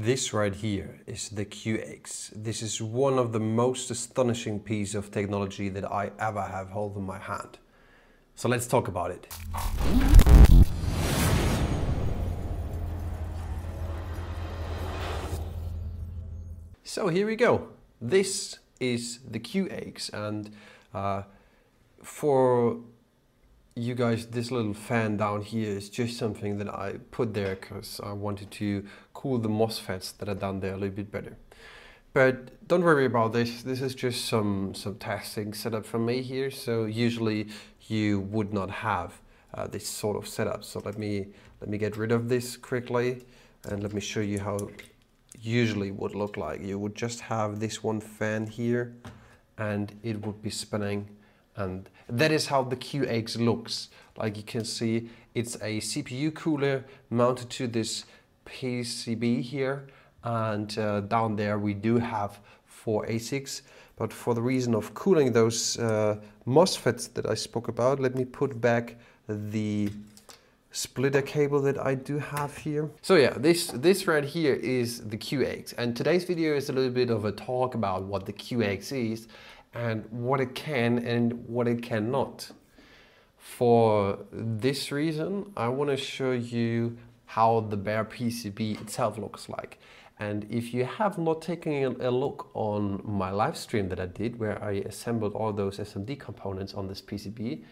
This right here is the QAxe. This is one of the most astonishing piece of technology that I ever have held in my hand. So let's talk about it. So here we go. This is the QAxe and uh, for you guys, this little fan down here is just something that I put there because I wanted to cool the MOSFETs that are down there a little bit better. But don't worry about this. This is just some, some testing setup for me here. So usually you would not have uh, this sort of setup. So let me, let me get rid of this quickly and let me show you how usually would look like. You would just have this one fan here and it would be spinning and that is how the QAxe looks. Like you can see, it's a CPU cooler mounted to this PCB here. And uh, down there we do have four ASICs. But for the reason of cooling those uh, MOSFETs that I spoke about, let me put back the splitter cable that I do have here. So yeah, this, this right here is the QAxe. And today's video is a little bit of a talk about what the QAxe is and what it can and what it cannot. For this reason, I want to show you how the bare PCB itself looks like. And if you have not taken a look on my live stream that I did, where I assembled all those SMD components on this PCB,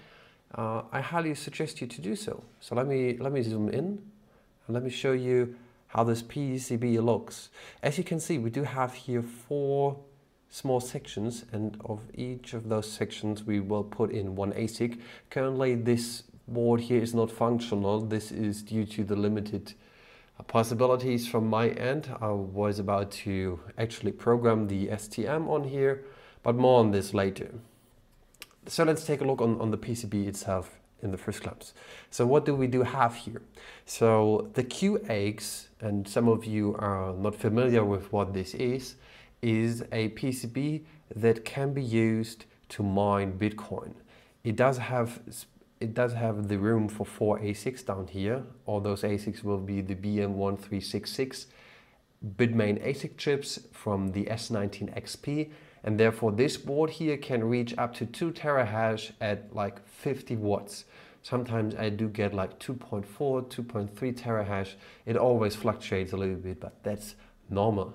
uh, I highly suggest you to do so. So let me, let me zoom in and let me show you how this PCB looks. As you can see, we do have here four small sections and of each of those sections we will put in one ASIC. Currently this board here is not functional. This is due to the limited uh, possibilities from my end. I was about to actually program the STM on here, but more on this later. So let's take a look on, on the PCB itself in the first glance. So what do we do have here? So the QAxe, and some of you are not familiar with what this is, is a PCB that can be used to mine Bitcoin. It does have it does have the room for four ASICs down here. All those ASICs will be the BM1366 Bitmain ASIC chips from the S19 XP and therefore this board here can reach up to 2 terahash at like 50 watts. Sometimes I do get like 2.4, 2.3 terahash. It always fluctuates a little bit, but that's normal.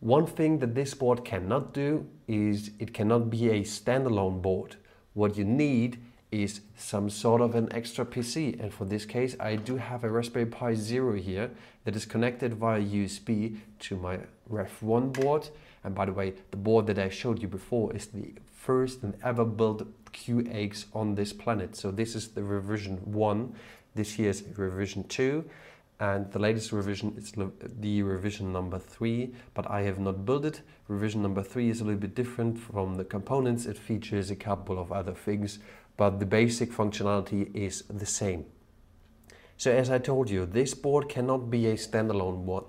One thing that this board cannot do is it cannot be a standalone board. What you need is some sort of an extra PC and for this case I do have a Raspberry Pi Zero here that is connected via USB to my Ref 1 board. And by the way the board that I showed you before is the first and ever built QAxe on this planet. So this is the revision 1 this here is revision 2 and the latest revision is the revision number three, but I have not built it. Revision number three is a little bit different from the components. It features a couple of other things, but the basic functionality is the same. So as I told you, this board cannot be a standalone one.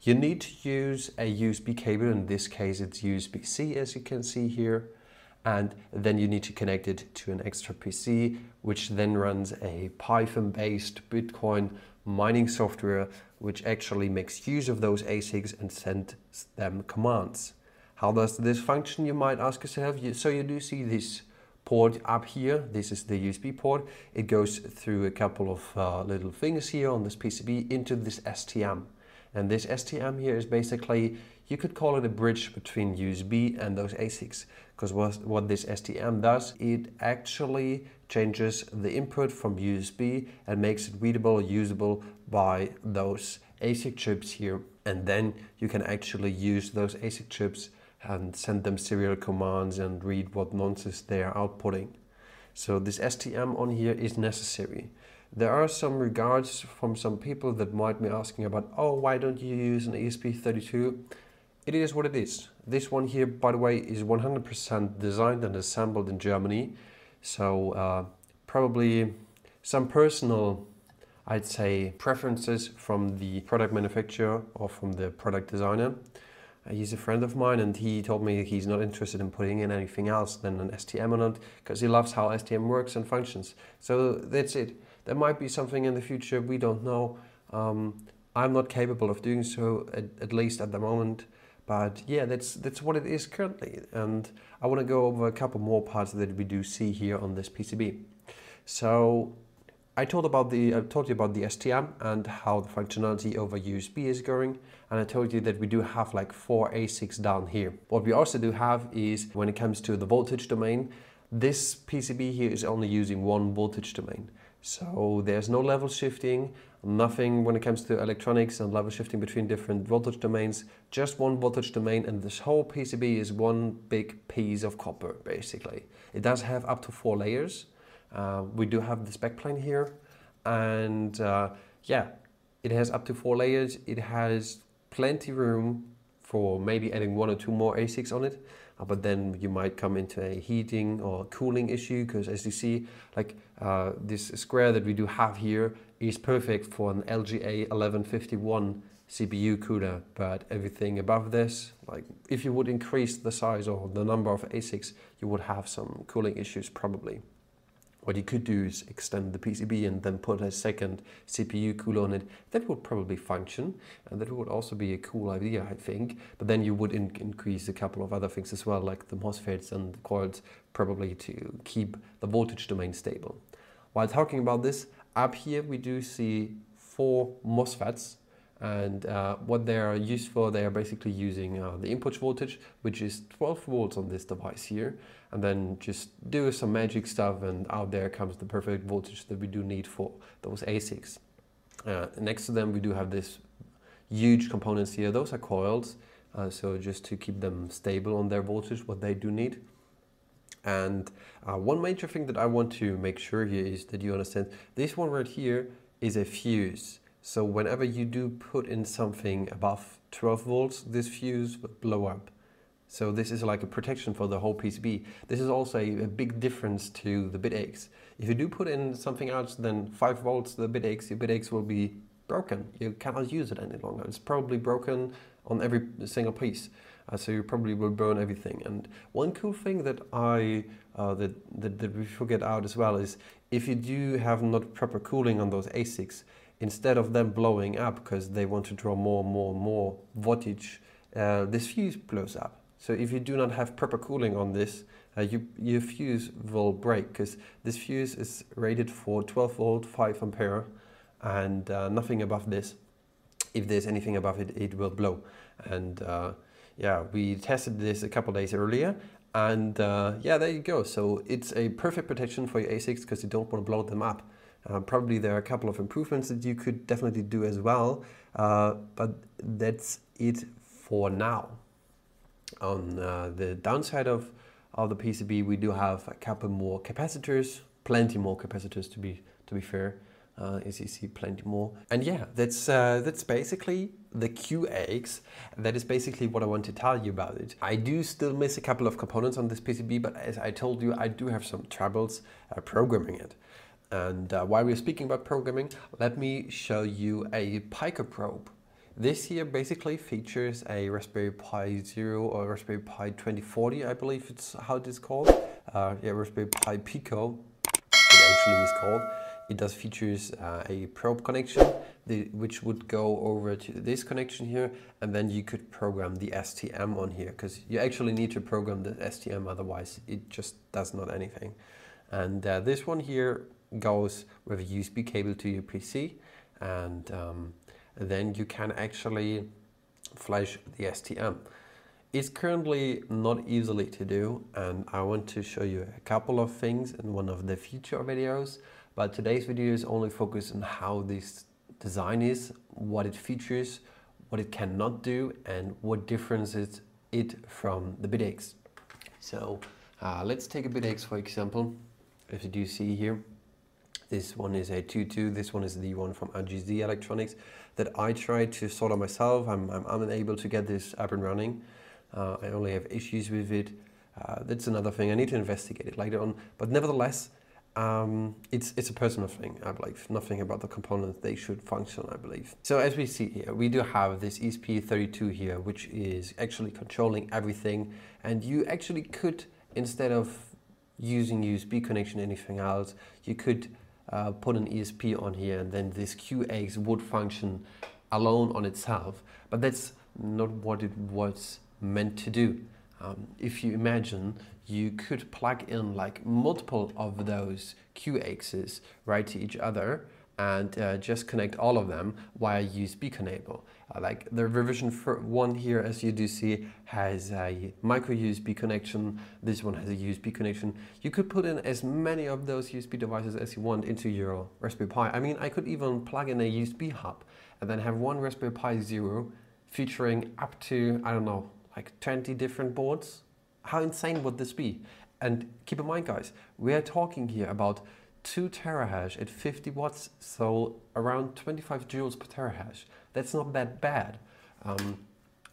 You need to use a USB cable, in this case it's USB-C as you can see here, and then you need to connect it to an extra PC, which then runs a Python-based Bitcoin mining software which actually makes use of those ASICs and sends them commands. How does this function, you might ask yourself? So you do see this port up here. This is the USB port. It goes through a couple of uh, little things here on this PCB into this STM. And this STM here is basically, you could call it a bridge between USB and those ASICs. Because what, what this STM does, it actually changes the input from USB and makes it readable, usable by those ASIC chips here. And then you can actually use those ASIC chips and send them serial commands and read what nonsense they are outputting. So this STM on here is necessary. There are some regards from some people that might be asking about, oh, why don't you use an ESP32? It is what it is. This one here, by the way, is 100% designed and assembled in Germany. So uh, probably some personal, I'd say, preferences from the product manufacturer or from the product designer. He's a friend of mine and he told me he's not interested in putting in anything else than an STM on it because he loves how STM works and functions. So that's it. There might be something in the future, we don't know. Um, I'm not capable of doing so, at, at least at the moment. But yeah, that's that's what it is currently. And I want to go over a couple more parts that we do see here on this PCB. So I told about the I told you about the STM and how the functionality over USB is going and I told you that we do have like four ASICs down here. What we also do have is when it comes to the voltage domain this PCB here is only using one voltage domain. So there's no level shifting, nothing when it comes to electronics and level shifting between different voltage domains, just one voltage domain and this whole PCB is one big piece of copper basically. It does have up to four layers uh, we do have the spec plane here and uh, yeah, it has up to four layers. It has plenty room for maybe adding one or two more ASICs on it. Uh, but then you might come into a heating or cooling issue because as you see, like uh, this square that we do have here is perfect for an LGA 1151 CPU cooler, but everything above this, like if you would increase the size or the number of ASICs, you would have some cooling issues probably. What you could do is extend the PCB and then put a second CPU cooler on it. That would probably function and that would also be a cool idea, I think. But then you would in increase a couple of other things as well, like the MOSFETs and the coils, probably to keep the voltage domain stable. While talking about this, up here we do see four MOSFETs and uh, what they are used for, they are basically using uh, the input voltage, which is 12 volts on this device here, and then just do some magic stuff and out there comes the perfect voltage that we do need for those ASICs. Uh, next to them we do have this huge components here, those are coils, uh, so just to keep them stable on their voltage, what they do need. And uh, one major thing that I want to make sure here is that you understand, this one right here is a fuse. So whenever you do put in something above 12 volts, this fuse will blow up. So this is like a protection for the whole PCB. This is also a, a big difference to the Bitaxe. If you do put in something else than 5 volts, the Bitaxe, your Bitaxe will be broken. You cannot use it any longer. It's probably broken on every single piece. Uh, so you probably will burn everything. And one cool thing that I uh, that, that, that we forget out as well is if you do have not proper cooling on those ASICs, instead of them blowing up because they want to draw more and more and more voltage, uh, this fuse blows up. So if you do not have proper cooling on this, uh, you, your fuse will break because this fuse is rated for 12 volt, 5 ampere and uh, nothing above this. If there's anything above it, it will blow. And uh, yeah, we tested this a couple days earlier and uh, yeah, there you go. So it's a perfect protection for your ASICs because you don't want to blow them up. Uh, probably there are a couple of improvements that you could definitely do as well, uh, but that's it for now. On uh, the downside of, of the PCB, we do have a couple more capacitors, plenty more capacitors to be to be fair. Uh, as you see, plenty more. And yeah, that's uh, that's basically the QAxe. That is basically what I want to tell you about it. I do still miss a couple of components on this PCB, but as I told you, I do have some troubles uh, programming it. And uh, while we're speaking about programming, let me show you a Pico probe. This here basically features a Raspberry Pi Zero or Raspberry Pi 2040, I believe it's how it is called. Uh, yeah, Raspberry Pi Pico, it actually is called. It does features uh, a probe connection, the, which would go over to this connection here, and then you could program the STM on here, because you actually need to program the STM, otherwise it just does not anything. And uh, this one here goes with a USB cable to your PC and um, then you can actually flash the STM. It's currently not easily to do and I want to show you a couple of things in one of the future videos but today's video is only focused on how this design is, what it features, what it cannot do and what differences it from the Bitaxe. So uh, let's take a Bitaxe for example, as you do see here. This one is a 2.2, this one is the one from RGZ Electronics that I tried to solder myself. I'm, I'm unable to get this up and running. Uh, I only have issues with it. Uh, that's another thing. I need to investigate it later on. But nevertheless, um, it's, it's a personal thing, I believe. Nothing about the components. They should function, I believe. So as we see here, we do have this ESP32 here, which is actually controlling everything. And you actually could, instead of using USB connection, anything else, you could uh, put an ESP on here and then this QAxe would function alone on itself, but that's not what it was meant to do. Um, if you imagine, you could plug in like multiple of those QAxes right to each other and uh, just connect all of them via USB cable. Uh, like the revision for one here, as you do see, has a micro USB connection. This one has a USB connection. You could put in as many of those USB devices as you want into your Raspberry Pi. I mean, I could even plug in a USB hub and then have one Raspberry Pi Zero featuring up to, I don't know, like 20 different boards. How insane would this be? And keep in mind, guys, we are talking here about 2 terahash at 50 watts, so around 25 joules per terahash. That's not that bad. Um,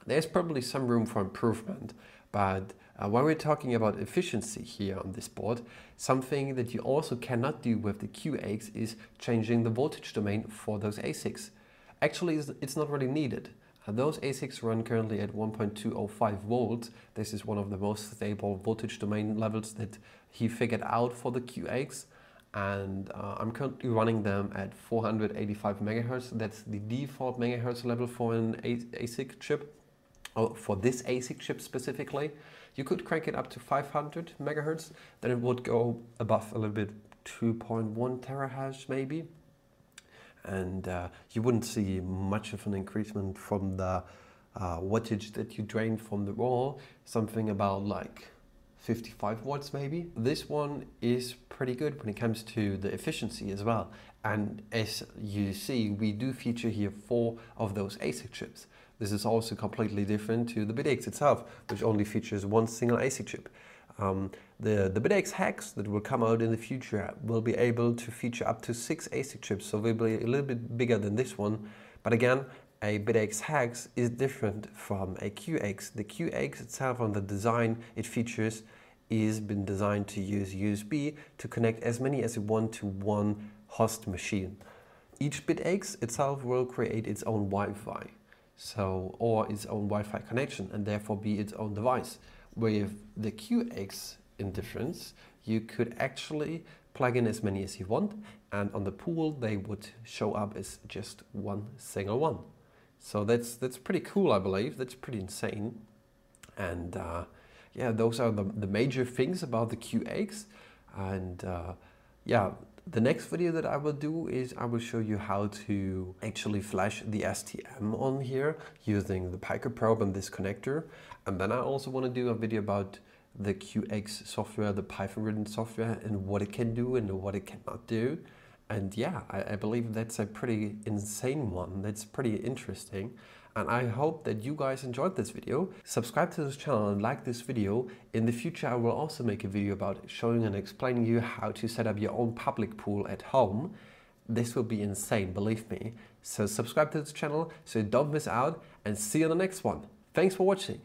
there's probably some room for improvement, but uh, when we're talking about efficiency here on this board, something that you also cannot do with the QAxe is changing the voltage domain for those ASICs. Actually, it's not really needed. Uh, those ASICs run currently at 1.205 volts. This is one of the most stable voltage domain levels that he figured out for the QAxe. And uh, I'm currently running them at 485 megahertz. That's the default megahertz level for an ASIC chip, or for this ASIC chip specifically. You could crank it up to 500 megahertz, then it would go above a little bit 2.1 terahash maybe and uh, you wouldn't see much of an increasement from the uh, wattage that you drain from the wall, something about like 55 watts maybe. This one is pretty good when it comes to the efficiency as well. And as you see, we do feature here four of those ASIC chips. This is also completely different to the Bitaxe itself, which only features one single ASIC chip. Um, the, the Bitaxe hex that will come out in the future will be able to feature up to six ASIC chips, so they'll be a little bit bigger than this one. But again, a Bitaxe hex is different from a QAxe. The QAxe itself on the design it features is been designed to use USB to connect as many as you want to one host machine. Each Bitaxe itself will create its own Wi-Fi, so or its own Wi-Fi connection and therefore be its own device with the QAxe indifference, you could actually plug in as many as you want, and on the pool they would show up as just one single one. So that's that's pretty cool, I believe. That's pretty insane. And uh, yeah, those are the, the major things about the QAxe. And uh, yeah, the next video that I will do is I will show you how to actually flash the STM on here using the Pico probe and this connector. And then I also want to do a video about the QAxe software, the Python written software and what it can do and what it cannot do. And yeah, I, I believe that's a pretty insane one. That's pretty interesting. And I hope that you guys enjoyed this video. Subscribe to this channel and like this video. In the future, I will also make a video about showing and explaining you how to set up your own public pool at home. This will be insane, believe me. So subscribe to this channel so you don't miss out and see you in the next one. Thanks for watching.